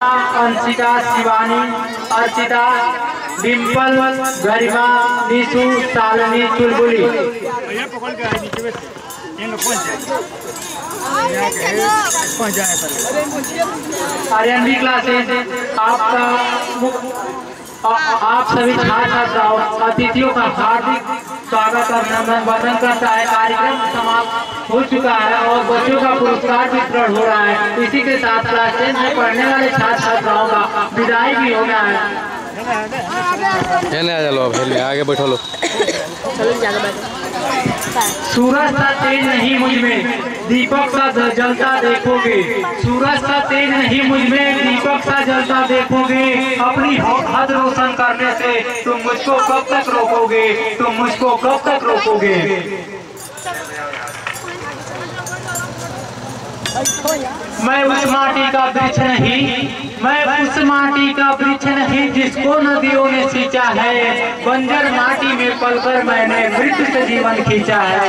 Anshika Shivani Archita Dimple Garima Nishu Shalini Chulbuli. Classes आपका आप सभी छात्र छात्राओं अतिथियों का हार्दिक स्वागत और नंदन वर्णन करता है कार्यक्रम समाप्त हो चुका है और बच्चों का पुरस्कार वितरण हो रहा है। इसी के साथ क्लास में पढ़ने वाले छात्र छात्राओं का विदाई भी हो गया है। बैठो आ सूरज सा तेज नहीं मुझमें, दीपक सा जलता देखोगे। सूरज सा तेज नहीं मुझमें, दीपक सा जलता देखोगे। अपनी हद रोशन करने से तुम मुझको कब तक रोकोगे? तुम मुझको कब तक रोकोगे? मैं उस माटी का वृक्ष नहीं, मैं उस माटी का वृक्ष नहीं जिसको नदियों ने सींचा है। बंजर माटी में पलकर मैंने वृक्ष से जीवन खींचा है।